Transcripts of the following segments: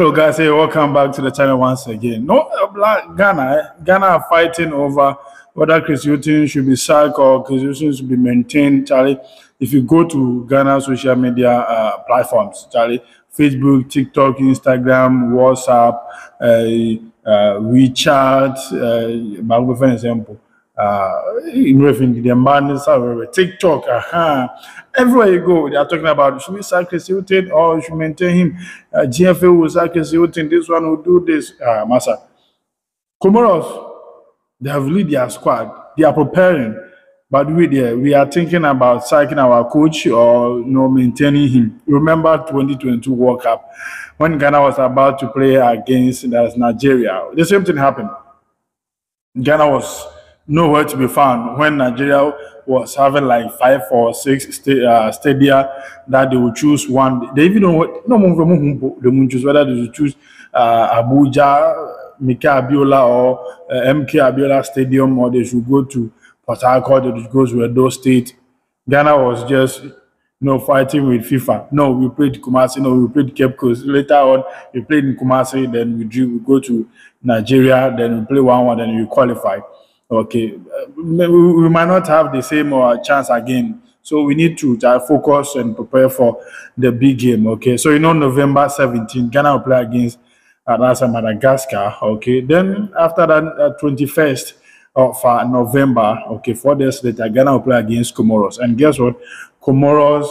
Hello, guys. Hey, welcome back to the channel once again. No, Black Ghana. eh? Ghana are fighting over whether Chris Hughton should be sacked or Chris Hughton should be maintained. Charlie, if you go to Ghana social media uh, platforms, Charlie, Facebook, TikTok, Instagram, WhatsApp, uh, uh, WeChat, uh, for example, man is everywhere. TikTok, uh-huh. everywhere you go, they are talking about should we sack Chris Hughton or should maintain him? Uh, GFA will Chris Hughton. This one will do this. Uh, Massa. Comoros, they have lead their squad. They are preparing, but we there we are thinking about sacking our coach or you know maintaining him. Remember 2022 World Cup when Ghana was about to play against Nigeria. The same thing happened. Ghana was nowhere to be found when Nigeria was having like five or six sta- uh, stadia that they would choose one. They even what no they would choose whether they should choose uh, Abuja, Mika Abiola, or uh, MK Abiola Stadium, or they should go to Port Harcourt, or they should go to Edo State. Ghana was just know fighting with FIFA. No, we played Kumasi. No, we played Cape Coast. Later on, we played in Kumasi. Then we drew. We go to Nigeria. Then we play one one. Then we qualify. Okay, Uh, we, might not have the same uh, chance again. So we need to uh, focus and prepare for the big game. Okay, so you know November 17, Ghana will play against uh, uh, Madagascar. Okay, then after that, uh, 21st of uh, November, okay, four days later, Ghana will play against Comoros. And guess what? Comoros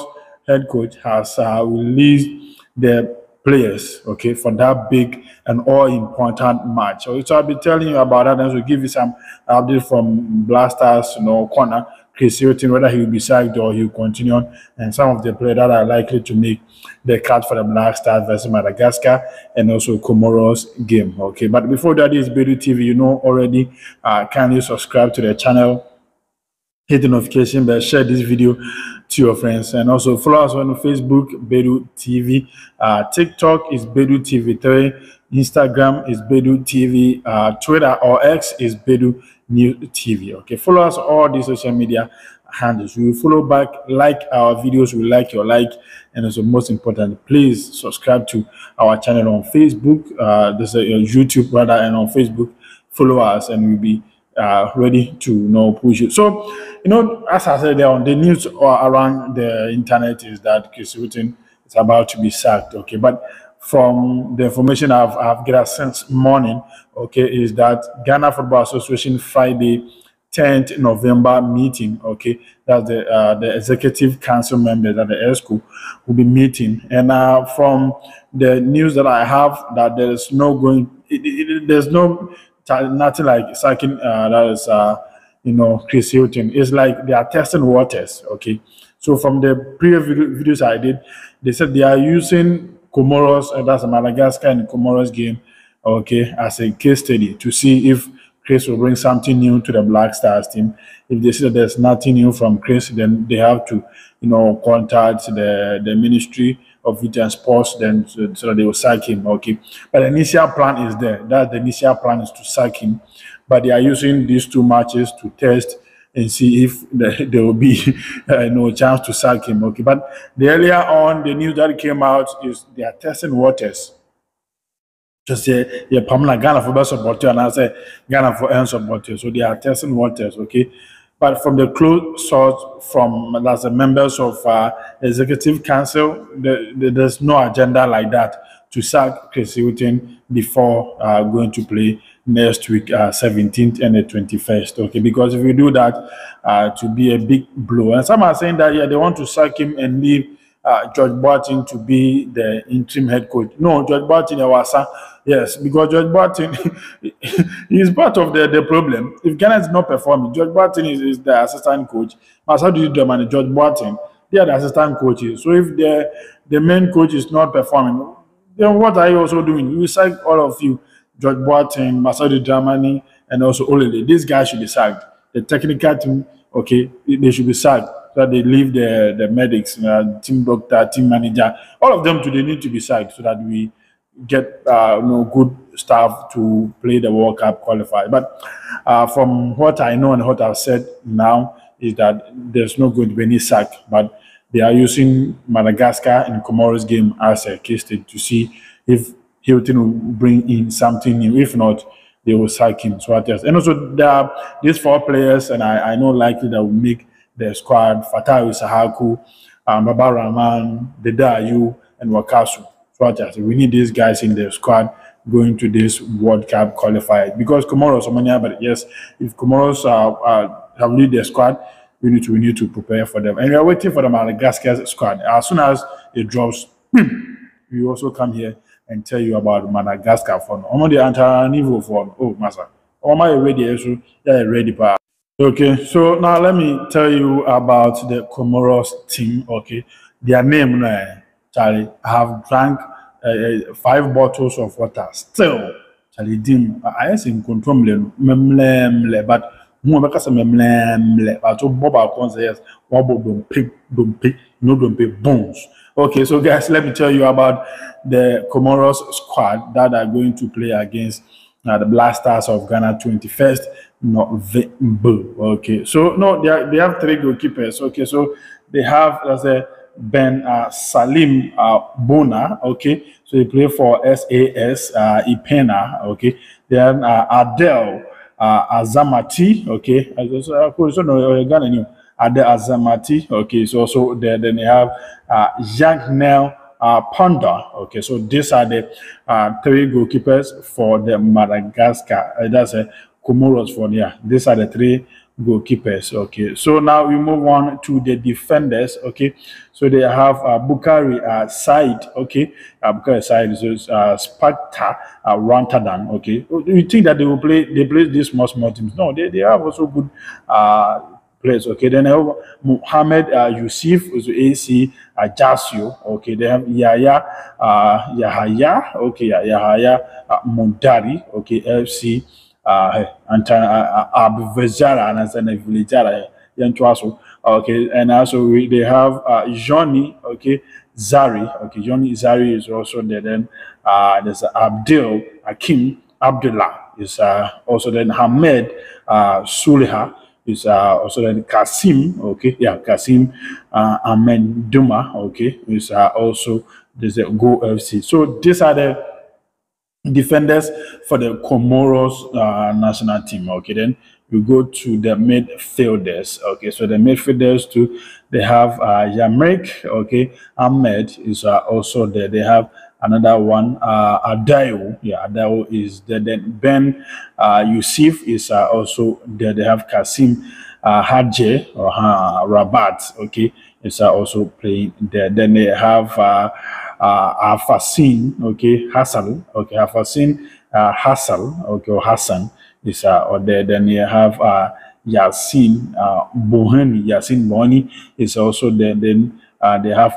head coach has uh, released the players, okay, for that big and all important match. So, so I'll be telling you about that and we'll give you some update from Blasters, you know, corner. Chris Hughton, whether he will be sacked or he will continue on, and some of the players that are likely to make the cut for the Black Stars versus Madagascar and also Comoros game. Okay, but before that is Baidoo TV, you know already. Uh, kindly subscribe to the channel hit the notification bell, share this video to your friends, and also follow us on Facebook, Baidoo TV. Uh, TikTok is Baidoo TV3, Instagram is Baidoo TV, uh, Twitter or X is Baidoo New TV. Okay, follow us all the social media handles. We will follow back, like our videos, we like your like, and also most important, please subscribe to our channel on Facebook. Uh, there's a, a YouTube rather, and on Facebook, follow us, and we'll be uh, ready to you know push it. So, you know, as I said there on the news around the internet is that Chris is about to be sacked. Okay, but from the information I've, I've gathered since morning, okay, is that Ghana Football Association Friday 10th November meeting, okay, that the uh, the executive council members at the ExCo will be meeting. And uh, from the news that I have, that there is no going, it, it- there's no nothing like sacking uh, that is uh, you know Chris Hughton. It's like they are testing waters. Okay, so from the previous videos I did, they said they are using Comoros, uh, that's Madagascar and Comoros game, okay, as a case study to see if Chris will bring something new to the Black Stars team. If they see that there's nothing new from Chris, then they have to, you know, contact the the Ministry of Youth and Sports, then so, so that they will sack him. Okay, but the initial plan is there. That the initial plan is to sack him, but they are using these two matches to test and see if the, there will be uh, no chance to sack him. Okay, but the earlier on, the news that came out is they are testing waters just say yeah Pamela Ghana for best supporter and I say Ghana for end supporter. So they are testing waters, okay. But from the close source, from as the members of uh, executive council, the, the, there's no agenda like that to sack Chris Hughton before uh, going to play next week, uh, 17th and the 21st. Okay, because if you do that, uh, to be a big blow. And some are saying that yeah, they want to sack him and leave uh, George Boateng to be the interim head coach. No, George Boateng, yes, because George Boateng is part of the, the problem. If Ghana is not performing, George Boateng is, is the assistant coach. Mas, how do you do manage George Boateng? They are the assistant coaches. So if the the main coach is not performing, then what are you also doing? You sack all of you, George Boateng, Masadi Dramani, and also Olele. These guys should be sacked. The technical team, okay, they should be sacked. So that they leave the the medics, uh, team doctor, team manager, all of them today need to be sacked so that we get uh, you know good staff to play the World Cup qualify. But uh, from what I know and what I've said now is that there's not going to be any sack, but they are using Madagascar and Comoros game as a case study to see if Hughton will bring in something new. If not, they will sack him. So and also there are these four players, and I, I know likely that will make the squad: Fatawu Sahaku, um, Baba Rahman, and Wakaso. So we need these guys in the squad going to this World Cup qualifier because Comoros, but yes, if Comoros uh, uh, have lead the squad, we need to we need to prepare for them, and we are waiting for the Madagascar squad. As soon as it drops, we also come here and tell you about Madagascar for no. the entire niveau for oh massa. My ready so yeah ready pa. Okay, so now let me tell you about the Comoros team. Okay, their name, uh, Charlie, I have drank uh, five bottles of water. Still, Charlie Dim, I am control memle, but mu bɛka sɛ mɛmlɛmlɛ but bɔ baako sɛ yes wabɔ dompe dompe no dompe bones okay so guys let me tell you about the comoros squad that are going to play against uh, the black stars of ghana 21st november okay so no they, are, they have three goalkeepers okay so they have let's say Ben uh, Salim uh, Bona, okay, so they play for SAS uh, Ipena, okay. Then uh, Adele uh, Azamati, okay. So, so no, Ghana new. Ade Azamati, okay. So also there, then they have uh, Jean Nel uh, okay. So these are the uh, three goalkeepers for the Madagascar. Uh, that's a uh, Comoros for yeah. These are the three goalkeepers. Okay, so now we move on to the defenders. Okay, so they have uh, Bukari uh, Side. Okay, uh, Bukari Side is uh, Sparta uh, Rantadan. Okay, you think that they will play? They play these small small teams? No, they, they have also good uh, players. Okay, then they have Muhammad uh, Yusuf, also AC uh, Jasio. Okay, they have Yaya uh, Yahaya. Okay, Yahaya uh, Mundari. Okay, FC uh, anta uh, abvezara and vilejara yɛntoa so okay and also we, they have uh, Johnny okay Zari okay Johnny Zari is also there then uh, there's Abdul Akim Abdullah is uh, also then Hamed uh, Suleha is uh, also then Kasim okay yeah Kasim uh, Amen Duma okay is uh, also there's a Go FC so these are the defenders for the Comoros uh, national team. Okay, then we go to the midfielders. Okay, so the midfielders too, they have uh, Yamrik. Okay, Ahmed is uh, also there. They have another one, uh, Adayo. Yeah, Adayo is there. Then Ben uh, Yusuf is uh, also there. They have Kasim uh, Hadje or uh, Rabat. Okay, is uh, also playing there. Then they have. Uh, uh, Afasin, okay, Hassan, okay, Afasin uh, Hassan, okay, or Hassan is uh, or there. Then you have uh, Yasin uh, Bohani, Yasin Boni is also there. Then uh, they have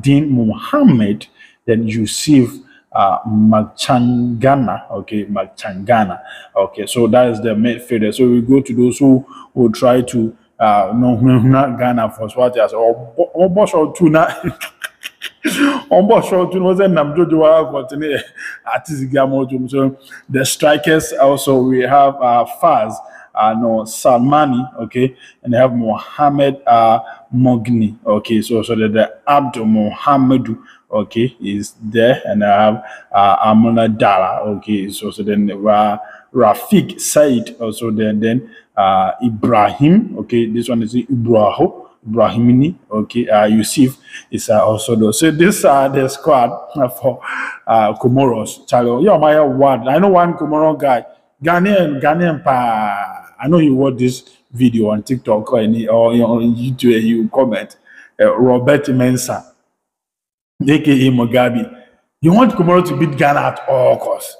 Dean Muhammad, then Yusuf uh, Machangana, okay, Machangana, okay. So that is the midfielder. So we go to those who will try to uh, no, not Ghana for what as or boss or two now. ɔmbɔ short no sɛ nam jojo wa. So the strikers also we have uh, Faz, uh, no Salmani, okay, and they have Mohammed uh, Mogni, okay. So so the Abdul Mohamedu, okay, is there, and I have uh, Amuna Dala, okay. So so then uh, Rafiq Said also then then uh, Ibrahim, okay. This one is. Brahimini, okay, uh, Yusuf is uh, also those. So these are the squad for uh, Comoros. Charlie, yeah, my word. I know one Comoron guy, Ghanaian, Ghanaian pa. I know you watch this video on TikTok or any or you know, on YouTube and you comment. Uh, Robert Mensah, aka Mugabe. You want Komoro to beat Ghana at all costs,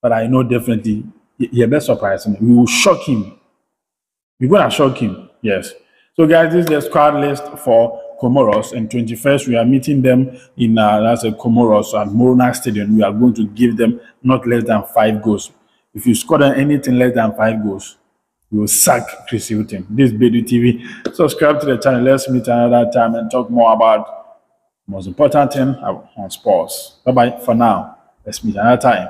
but I know definitely you're best surprised. We will shock him. We're gonna shock him. Yes. So, guys, this is the squad list for Comoros. And 21st, we are meeting them in uh, that's a Comoros at Morona Stadium. We are going to give them not less than five goals. If you score anything less than five goals, you will sack Chris Hilton. This is Bedu TV. Subscribe to the channel. Let's meet another time and talk more about most important thing on sports. Bye bye for now. Let's meet another time.